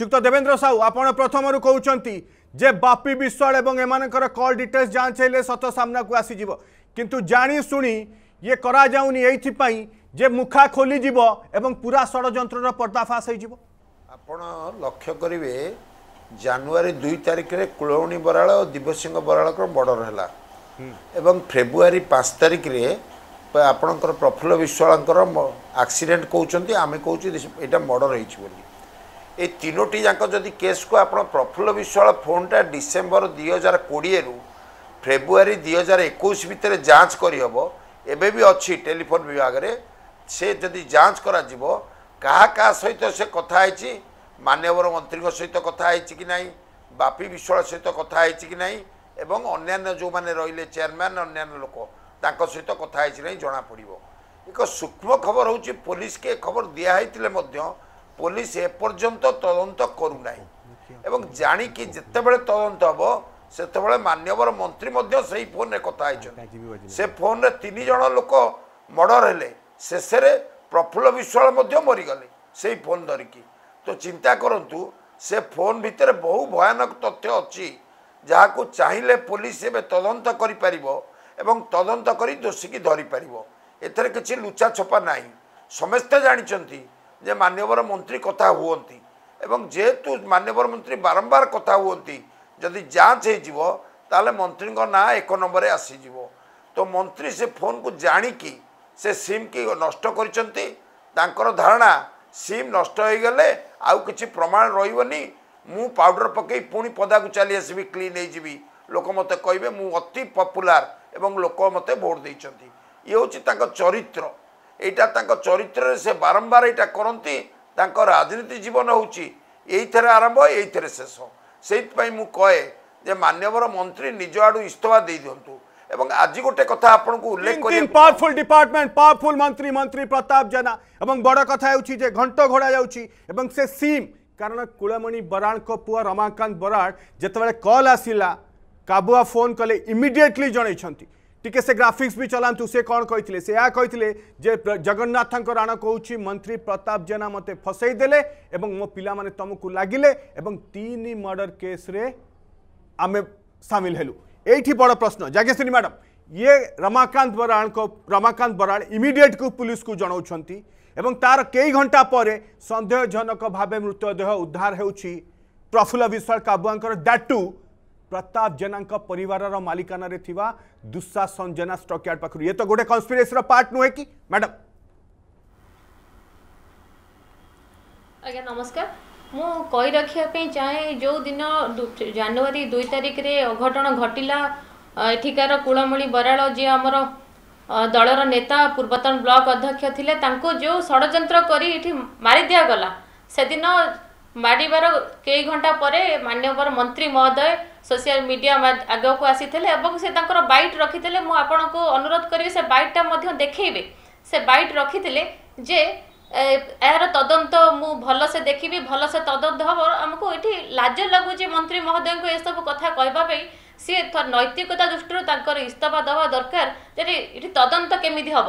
শ্রীযুক্ত দেবেন্দ্র সাউ আপনার প্রথমর কৌন যে বাপি বিশ্বাল এবং এমানকর কল ডিটেলস যাঞ্চ হলে সত সামনা সামনাকু আসিযোগ কিন্তু জানি শুনি ইয়ে করা যাওনি এইপাই যে মুখা খোলি যাব এবং পুরা ষড়যন্ত্রর পর্দাফাশ হয়েযিব আপনার লক্ষ্য করবে জানুয়ারি দুই তারিখে কুলৌণী বরাল ও দিবসিং বরাড়র বর্ডর হল এবং ফেব্রুয়ারি পাঁচ তারিখে আপনার প্রফুল্ল বিশ্বাল আক্সিডেট কৌন আমি কৌচি এটা মর্ডর হয়েছি বলে ଏ ତିନୋଟି ଯାକ ଯଦି କେସ୍କୁ ଆପଣ ପ୍ରଫୁଲ୍ଲ ବିଶ୍ୱାଳ ଫୋନ୍ଟା ଡିସେମ୍ବର ଦୁଇ ହଜାର କୋଡ଼ିଏରୁ ଫେବୃଆରୀ ଦୁଇ ହଜାର ଏକୋଇଶ ଭିତରେ ଯାଞ୍ଚ କରିହେବ ଏବେ ବି ଅଛି ଟେଲିଫୋନ୍ ବିଭାଗରେ ସେ ଯଦି ଯାଞ୍ଚ କରାଯିବ କାହା କାହା ସହିତ ସେ କଥା ହେଇଛି ମାନ୍ୟବର ମନ୍ତ୍ରୀଙ୍କ ସହିତ କଥା ହେଇଛି କି ନାହିଁ ବାପି ବିଶ୍ୱାଳ ସହିତ କଥା ହେଇଛି କି ନାହିଁ ଏବଂ ଅନ୍ୟାନ୍ୟ ଯେଉଁମାନେ ରହିଲେ ଚେୟାରମ୍ୟାନ୍ ଅନ୍ୟାନ୍ୟ ଲୋକ ତାଙ୍କ ସହିତ କଥା ହେଇଛି ନାହିଁ ଜଣାପଡ଼ିବ ଏକ ସୂକ୍ଷ୍ମ ଖବର ହେଉଛି ପୋଲିସକୁ ଏ ଖବର ଦିଆହେଇଥିଲେ ମଧ୍ୟ পুলিশ এপর্যন্ত তদন্ত করু নাই এবং জাণিকি যেতবে তদন্ত হব সেতবে মান্যবর মন্ত্রী সেই ফোনে কথা হয়েছেন সে ফোনে তিনি জন লোক মর্ডর হলে শেষে প্রফুল্ল বিশ্বাল মরিগলে সেই ফোন ধরিকি তো চিন্তা করতু সে ফোন ভিতরে বহু ভয়ানক তথ্য অছি যাহাকু চাইলে পুলিশ এবে তদন্ত করিপারিব এবং তদন্ত করে দোষীকে ধরিপারিব এতে কিছু লুচা ছপা নাই সমস্তে জাঁচান ଯେ ମାନ୍ୟବର ମନ୍ତ୍ରୀ କଥା ହୁଅନ୍ତି ଏବଂ ଯେହେତୁ ମାନ୍ୟବର ମନ୍ତ୍ରୀ ବାରମ୍ବାର କଥା ହୁଅନ୍ତି ଯଦି ଯାଞ୍ଚ ହେଇଯିବ ତାହେଲେ ମନ୍ତ୍ରୀଙ୍କ ନାଁ ଏକ ନମ୍ବରରେ ଆସିଯିବ ତ ମନ୍ତ୍ରୀ ସେ ଫୋନ୍କୁ ଜାଣିକି ସେ ସିମ୍ କି ନଷ୍ଟ କରିଛନ୍ତି ତାଙ୍କର ଧାରଣା ସିମ୍ ନଷ୍ଟ ହେଇଗଲେ ଆଉ କିଛି ପ୍ରମାଣ ରହିବନି ମୁଁ ପାଉଡ଼ର ପକାଇ ପୁଣି ପଦାକୁ ଚାଲି ଆସିବି କ୍ଲିନ୍ ହେଇଯିବି ଲୋକ ମୋତେ କହିବେ ମୁଁ ଅତି ପପୁଲାର ଏବଂ ଲୋକ ମୋତେ ଭୋଟ୍ ଦେଇଛନ୍ତି ଇଏ ହେଉଛି ତାଙ୍କ ଚରିତ୍ର এইটা ଏଇଟା ତାଙ୍କ সে বারম্বার ବାରମ୍ବାର ଏଇଟା କରନ୍ତି রাজনীতি জীবন ଜୀବନ ହେଉଛି আরম্ভ ଆରମ୍ଭ শেষ ଶେଷ মু কয়ে যে ଯେ মন্ত্রী নিজ আড়ু ইস্তফা ଇସ୍ତଫା ଦେଇଦିଅନ୍ତୁ এবং আজি গোটে কথা আপনার উল্লেখ করি পাওয়ারফুল ডিপার্টমেন্ট পাওয়ারফুল মন্ত্রী মন্ত্রী প্রতাপ জেনা এবং বড় কথা হচ্ছে যে ঘণ্ট ঘোড়া যাচ্ছি এবং সে সিম কারণ কুলমণি বরাণ পুয়া রমাকান্ত বরাড় যেতবে কল আসিলা কাবুয়া ফোন কলে ইমিডিয়েটলি জনাইছেন টিকে সে গ্রাফিক্স বি চলাতু সে কণ কে সে কে যে জগন্নাথ রাণ কৌছি মন্ত্রী প্রতাপ জেনা মতো ফসাই দেলে এবং মো পিলা মানে তুমকু লাগিলে এবং তিন মর্ডর কেস্রে আমি সামিল হলু এইটি বড় প্রশ্ন যাজ্ঞেশ্বৰী ম্যাডাম ইয়ে রমাকান্ত বরাণ রমাকান্ত বরাণ ইমিডিয়েট কু পুলিশ কু জনাউছন্তি এবং তার কেই ঘন্টা পরে সন্দেহজনক ভাবে মৃতদেহ উদ্ধার হেউছি প্রফুল্ল বিশ্বাল কাবুয়াঙ্কর দ্যাট টু प्रताप जेना परिवार मालिकाना दुशासन जेना स्टकयार्ड पाखु ये तो गोटे कन्स्पिरेसी पार्ट नुहे कि मैडम ଆଜ୍ଞା ନମସ୍କାର ମୁଁ କହି ରଖିବା ପାଇଁ ଚାହେଁ ଯେଉଁ ଦିନ ଜାନୁଆରୀ ଦୁଇ ତାରିଖରେ ଅଘଟଣ ଘଟିଲା ଏଠିକାର କୁଳମୂଳି ବରାଳ ଯିଏ ଆମର ଦଳର ନେତା ପୂର୍ବତନ ବ୍ଲକ ଅଧ୍ୟକ୍ଷ ଥିଲେ ତାଙ୍କୁ ଯେଉଁ ଷଡ଼ଯନ୍ତ୍ର କରି ଏଠି ମାରି ଦିଆଗଲା ସେଦିନ ମାରିବାର କେଇ ଘଣ୍ଟା ପରେ ମାନ୍ୟବର ମନ୍ତ୍ରୀ ମହୋଦୟ ମିଡ଼ିଆ ଆଗକୁ ଆସିଥିଲେ ଏବଂ ସେ ତାଙ୍କର তাঁর ରଖିଥିଲେ ମୁଁ ଆପଣଙ୍କୁ ଅନୁରୋଧ କରିବି ସେ সে ମଧ୍ୟ ଦେଖେଇବେ ସେ বাইট ରଖିଥିଲେ ଯେ ଏହାର ତଦନ୍ତ ମୁଁ ଭଲସେ ଦେଖିବି ଭଲସେ ତଦନ୍ତ ହେବ ଆମକୁ ଏଠି ଲାଜ ଲାଗୁଛି ମନ୍ତ୍ରୀ ମହୋଦୟଙ୍କୁ ଏସବୁ କଥା କହିବା ପାଇଁ ସିଏ ନୈତିକତା ଦୃଷ୍ଟିରୁ ତାଙ୍କର ଇସ୍ତଫା ଦେବା ଦରକାର ଯେ ଏଠି ତଦନ୍ତ କେମିତି ହେବ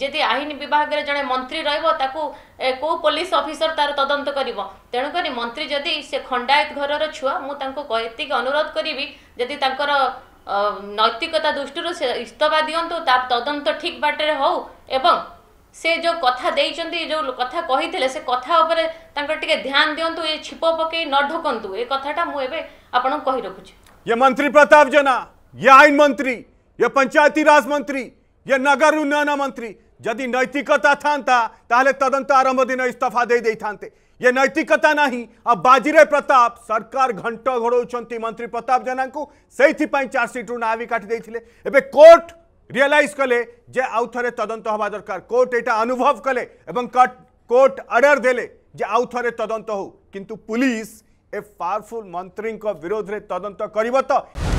जी आईन विभाग जन मंत्री रोक पुलिस अफिसर तार तदंत कर तेणुक मंत्री जदि से खंडायत घर छुआ मुझे अनुरोध करी जदि तर नैतिकता दृष्टि से इस्तफा दिंतु तदंत ठीक बाटे हो से जो कथा दे जो कथा कही से कथा ध्यान दिंतु ये छिप पक न ढकतु ये कथा मुझे आप कही ये मंत्री प्रताप जेना ये आईन मंत्री ये पंचायती राज मंत्री ये नगर उन्नयन मंत्री जदि नैतिकता था ताले तदंत आरंभ दिन इस्तीफा दे देते ये नैतिकता ना आ बाजीरे प्रताप सरकार घंट घोड़ मंत्री प्रताप जेना को चार्जसीट्रु ना भी काटि एवं कोर्ट रियलाइज कले जे आउ थे तदंत हवा दरकार कोर्ट यहाँ अनुभव कले कोर्ट अर्डर देले जे आउ थे तदंत हो किंतु पुलिस ए पावरफुल मंत्री विरोध में तदंत कर